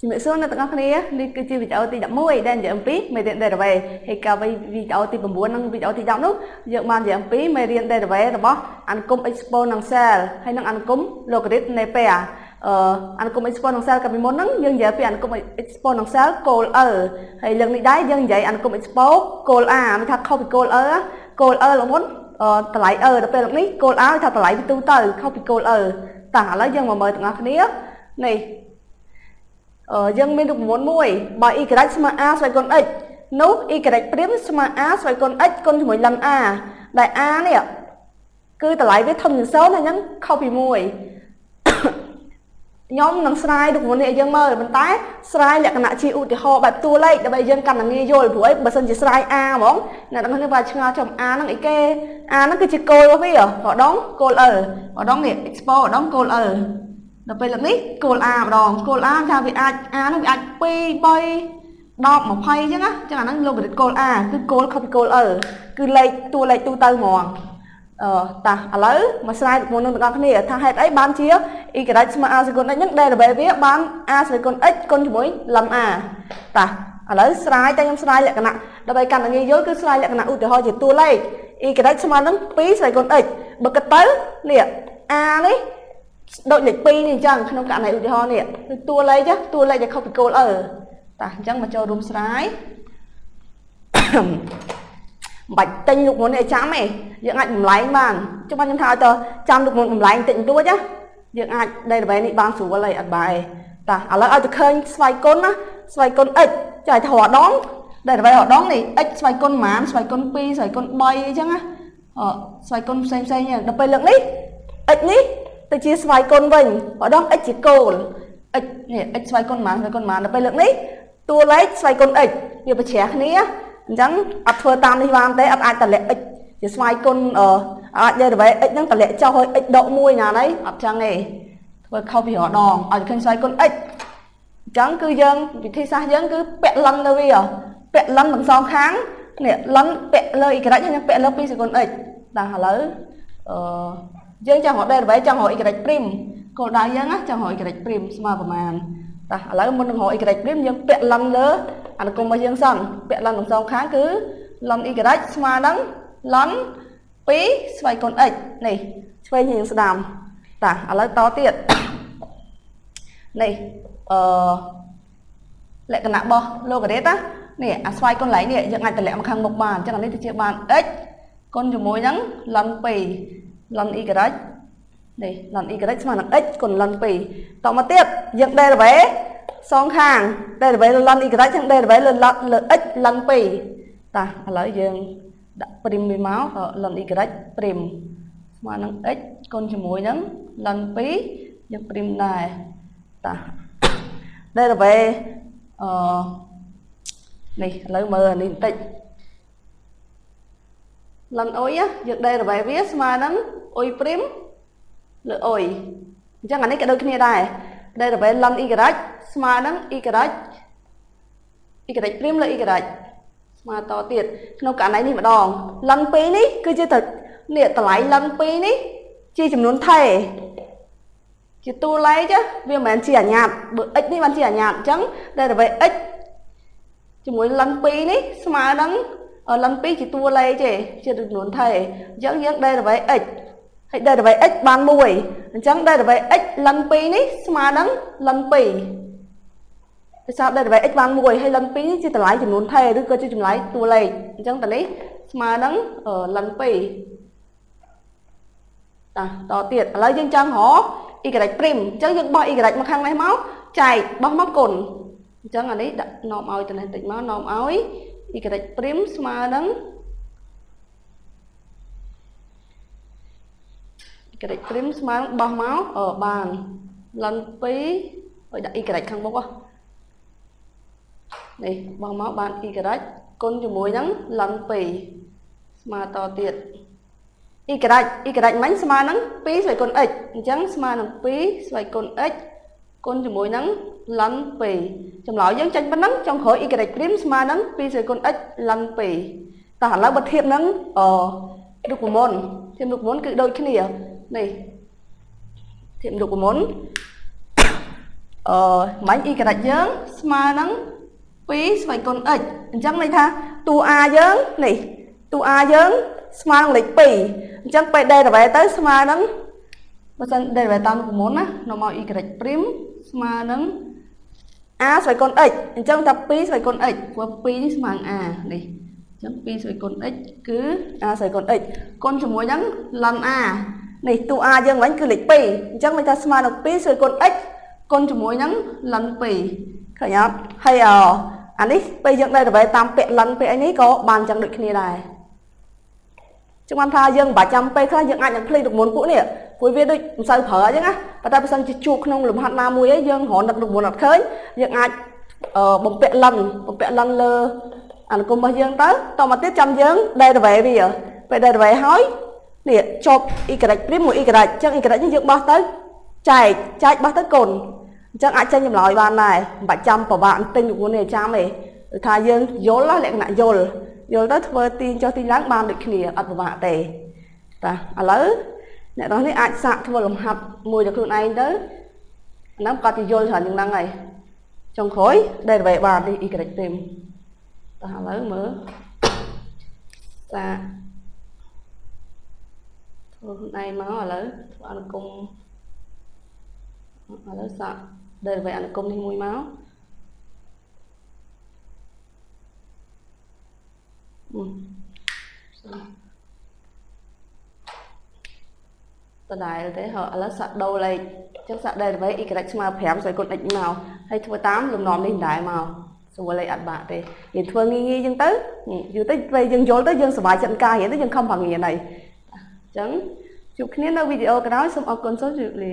ជំរាបសួរអ្នកទាំងអស់គ្នានេះគឺជាវីដេអូទី11ដែលនិយាយអំពីមេរៀន database ហើយកាលវីវីដេអូទី9និងវីដេអូទី10នោះយើងបាននិយាយអំពីមេរៀន database របស់អនុគម exponential ហើយនិងអនុគម logarithm Napier អឺអនុគម exponential កាលពីមុនហ្នឹងយើងនិយាយពីអនុគម exponential col e ហើយលើកនេះដែរយើងនិយាយអនុគម expo col a មានថាខុសពី col e col e លោកមុនតម្លៃ e ដល់ពេលនេះ col a ថាតម្លៃពីទូទៅខុសពី col e តោះឥឡូវយើងមកមើលទាំងអស់គ្នានេះ យើងមានរូបមន្តមួយបើ y ស្មើ a ស្វ័យគុណ x នោះ y ព្រាមស្មើ a ស្វ័យគុណ x គុណជាមួយលំ a ដែល a នេះគឺតម្លៃវាធំជាង0ហើយហ្នឹងខុសពី1ខ្ញុំនឹងស្រាយរូបមន្តនេះឲ្យយើងមើលប៉ុន្តែស្រាយលក្ខណៈជាឧទាហរណ៍បែបតួលេខដើម្បីយើងកាន់តែងាយយល់ព្រោះអីបើសិនជាស្រាយ a ហ្មងអ្នកទាំងនេះបើឆ្ងល់ចំ a ហ្នឹងអីគេ a ហ្នឹងគឺជាគោលរបស់វាម្ដងគោល l ម្ដងនេះ expo ម្ដងគោល l ដល់ពេលលើកនេះគោល A ម្ដងគោល A ថាវាអាច A នោះវាអាច2 3 10 20អញ្ចឹងណាអញ្ចឹងអាហ្នឹងលោកគណិតគោល A គឺគោលខុសពីគោល E គឺលេខតួលេខទូទៅហ្មងអឺតាឥឡូវមកស្រាយមុននឹងទាំងអស់គ្នាថាហេតុអីបានជា y ស្មើ a សេគុណ x ហ្នឹង derivative វាបាន a សេគុណ x គុណជាមួយលំ a តាឥឡូវស្រាយតែខ្ញុំស្រាយលក្ខណៈដើម្បីកាន់តែងាយយល់គឺស្រាយលក្ខណៈឧទាហរណ៍ជាតួលេខ y ស្មើនឹង2សេគុណ x បើគិតទៅនេះ a នេះ ដូចលេខ2នេះអញ្ចឹងក្នុងករណីឧទាហរណ៍នេះគឺតួលេខតួលេខដែលខុសពីគោលអឺតាអញ្ចឹងមកចូលរួមស្រាយមិនបាច់ទិញលោកមុននេះឲ្យចាំទេយើងអាចបំលែងបានចុះខ្ញុំថាឲ្យទៅចាំលោកមុនបំលែងតិចបន្តួចណាយើងអាច database នេះបានស្រួលហើយអត់បាយតាឥឡូវឲ្យទៅឃើញស្វ័យគុណណាស្វ័យគុណ x ចាឲ្យធរដង database ដងនេះ x ស្វ័យគុណប៉ុន្មានស្វ័យគុណ2ស្វ័យគុណ3អីចឹងណាអស្វ័យគុណផ្សេងផ្សេងដល់ពេលលើកនេះ x នេះ ទៅជាស្វ័យគុណវិញម្ដង x ជាគោល x នេះ x ស្វ័យគុណប៉ុន្មានស្វ័យគុណប៉ុន្មានដល់ពេលលើកនេះតួលេខស្វ័យគុណ x វាប្រច្រាស់គ្នាអញ្ចឹងអត់ធ្វើតាមនេះបានទេអត់អាចតម្លាក់ x ជាស្វ័យគុណអាចនិយាយទៅ x ហ្នឹងតម្លាក់ចុះឲ្យ x ដក1ណាណៃអត់ចឹងទេធ្វើខុសពីរដងឲ្យឃើញស្វ័យគុណ x អញ្ចឹងគឺយើងវិធីសាស្ត្រយើងគឺពាក់លិនលើវាពាក់លិនទាំងសងខាងនេះលិនពាក់លើ y ហើយយើងពាក់លើ2សេគុណ x ដល់ឥឡូវអឺ យើងចង់រក derivative ចង់រក y' គោលដៅយើងណាចង់រក y' ស្មើប្រមាណតោះឥឡូវមុននឹងរក y' យើងពាក់លំលើអនុគមរបស់យើងសិនពាក់លំទាំងសងខាងគឺលំ y ស្មើនឹងលំ2ស្វ័យគុណ x នេះឆ្វេងយើងស្ដាំតោះឥឡូវតទៀតនេះអឺលក្ខណៈរបស់ logarit ណានេះអាស្វ័យគុណឡៃនេះយើងអាចតម្លាក់មកខាងមុខបានអញ្ចឹងអានេះទៅជាបាន x គុណជាមួយនឹងលំ2 លន y នេះលន y ស្មើនឹង x គុណលន2តមកទៀតយើង derivative សងខាង derivative លន y ចឹង derivative លើលើ x លន2តាឥឡូវយើងដាក់ព្រីមវាមកលន y ព្រីមស្មើនឹង x គុណជាមួយនឹងលន2យើងព្រីមដែរតា derivative អឺនេះឥឡូវមើលអានេះបន្តិច លនអុយយើងដេរវ៉ៃវាស្មើនឹងអុយព្រីមលើអុយអញ្ចឹងអានេះក៏ដូចគ្នាដែរដេរវ៉ៃលនអ៊ីការ៉ាច់ស្មើនឹងអ៊ីការ៉ាច់អ៊ីការ៉ាច់ព្រីមលើអ៊ីការ៉ាច់ស្មើតទៀតក្នុងករណីនេះម្ដងលន2នេះគឺជាទៅនេះតម្លៃលន2នេះជាចំនួនថេជាតួលេខវាមិនមែនជាអញ្ញាតបើ x នេះបានជាអញ្ញាតអញ្ចឹងដែលទៅ x ជាមួយលន2នេះស្មើនឹង លិន2ជាតួលេខទេជាចំនួនថេអញ្ចឹងយើង derivative x ហើយ derivative x បាន1អញ្ចឹង derivative x លិន2នេះស្មើនឹងលិន2ដោយសារ derivative x បាន1ហើយលិន2នេះជាតម្លៃចំនួនថេឬក៏ជាចម្លើយតួលេខអញ្ចឹងតនេះស្មើនឹងលិន2តតទៀតឥឡូវយើងចង់រក y' ព្រីមអញ្ចឹងយើងបោះ y' មកខាងនេះមកចែកបោះមកគុណអញ្ចឹងអានេះដាក់នាំឲ្យទៅនេះតិចមកនាំឲ្យ y' ព្រីមស្មើនឹង y' ព្រីមស្មើនឹងបោះមកអឺបានលន2ឲ្យដាក់ y' ខាងមុខនេះបោះមកបាន y' គុណជាមួយនឹងលន2ស្មើតទៀត y y មិញស្មើនឹង2ស្វ័យគុណ x អញ្ចឹងស្មើនឹង2ស្វ័យគុណ x គុណជាមួយនឹង ln 2ចម្លើយយើងចេញប៉ុណ្ណឹងចុងក្រោយ y' ព្រីមស្មើនឹង2សេគុណ x ln 2តោះឥឡូវបើធៀបនឹងអរូបមន្តធៀបរូបមន្តគឺដូចគ្នានេះធៀបរូបមន្តអឺមិញ y យើងស្មើនឹង2ស្វ័យគុណ x អញ្ចឹងន័យថាតួ a យើងនេះតួ a យើងស្មើនឹងលេខ2អញ្ចឹងពេល derivative ទៅស្មើនឹង បើសិន derivative តាមពីមុនណានាំមក y' ស្មើនឹង a ស្វ័យគុណ x អញ្ចឹងថា2ស្វ័យគុណ x ព្រោះ2នេះស្មើនឹង a នេះអញ្ចឹង2ស្វ័យគុណ x គឺ a ស្វ័យគុណ x គុណជាមួយនឹង ln a នេះតួ a យើងវិញគឺលេខ2អញ្ចឹងមានថាស្មើនឹង2ស្វ័យគុណ x គុណជាមួយនឹង ln 2ឃើញអត់ហើយអានេះពេលយើងដែលទៅតាមពាក្យ ln ពាក្យអីនេះក៏បានចឹងដូចគ្នាដែរចឹងបានថាយើងមិនបាច់ចាំពេលខ្លះយើងអាចនឹងភ្លេចរង្វង់ពួកនេះ ព្រោះវាដូចមិនសូវប្រើអញ្ចឹងណាប៉ុន្តែបើសិនជាជួបក្នុងលំហាត់ណាមួយឯងយើងរហូតនឹករង្វង់អត់ឃើញយើងអាចបំពាក់លិនបំពាក់លិនលើអានគុំរបស់យើងទៅតមកទៀតចាំយើង derivative វាពេល derivative ហើយនេះចប់ y ព្រីមមួយ y អញ្ចឹង y នេះយើងបោះទៅចែកចែកបោះទៅកូនអញ្ចឹងអាចចេញចម្លើយបានដែរមិនបាច់ចាំប្រវាក់ទិញរង្វង់នេះចាំទេថាយើងយល់លក្ខណៈយល់យល់ទៅធ្វើទីចុះទីឡើងបានដូចគ្នាអត់ពិបាកទេតាឥឡូវ អ្នកនរនេះអាចសាកធ្វើលំហាត់មួយដល់ខ្លួនឯងទៅហ្នឹងគាត់ទៅយល់ច្រើនជាងហ្នឹងហើយចុងក្រោយដែលវាបាននេះ y ទេមតោះឥឡូវមើលសាកធ្វើខ្លួនឯងមកឥឡូវធ្វើអនុគមឥឡូវសាកដែលវាអនុគមនេះមួយមក ដដែលទេហ៎ឥឡូវសាក់ដូរលេខអញ្ចឹងសាក់ derivative y ស្មើ5ស្វ័យគុណ x មកហើយធ្វើតាមលំនាំនេះដែរមកស្រួលលេខអត់បាក់ទេយើងធ្វើងាយងាយអញ្ចឹងទៅយូរទៅពេលយើងយល់ទៅយើងសប្បាយចិត្តការរៀនទៅយើងខំប្រឹងរៀនហើយអញ្ចឹងជួបគ្នានៅវីដេអូក្រោយសូមអរគុណសូមជម្រាបលា